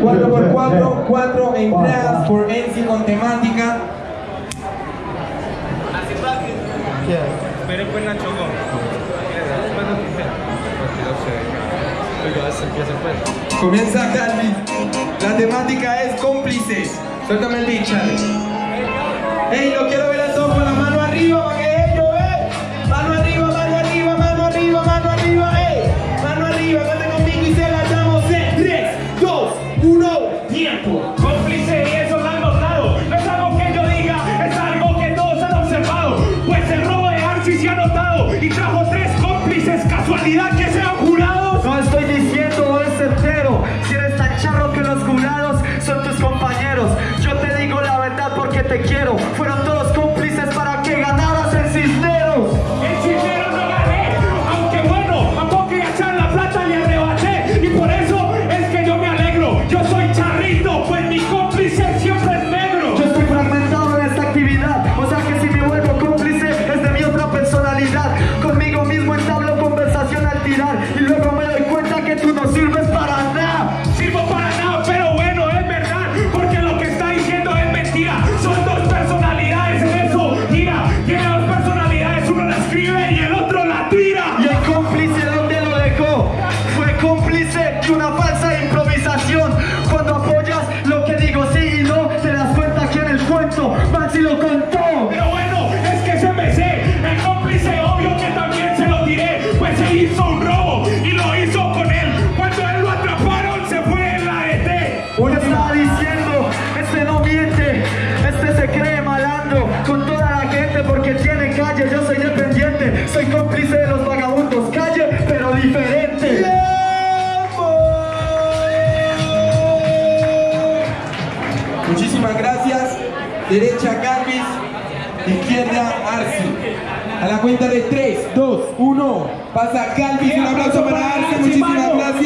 4x4, 4 entradas por Ensi con temática. Pero pues Nacho Gómez. Comienza Calvi. La temática es cómplices. Suéltame el beat, Charlie. Ey, lo quiero y trajo tres cómplices. Casualidad que sean jurados. No estoy diciendo es entero. Si eres tan charro que los jurados son tus compañeros. Yo te digo la verdad porque te quiero. Fueron cómplice de una falsa improvisación. Cuando apoyas lo que digo sí y no, te das cuenta que en el cuento Maxi lo contó. Pero bueno, es que se me sé. El cómplice obvio que también se lo tiré, pues se hizo un robo y lo hizo con él. Cuando él lo atraparon, se fue en la ET. Uno estaba diciendo, este no miente, este se cree malandro con toda la gente porque tiene calle, yo soy dependiente, soy cómplice de los Muchísimas gracias. Derecha Calvis, izquierda Arce. A la cuenta de 3, 2, 1. Pasa Calvis. Un aplauso para Arce. Muchísimas gracias.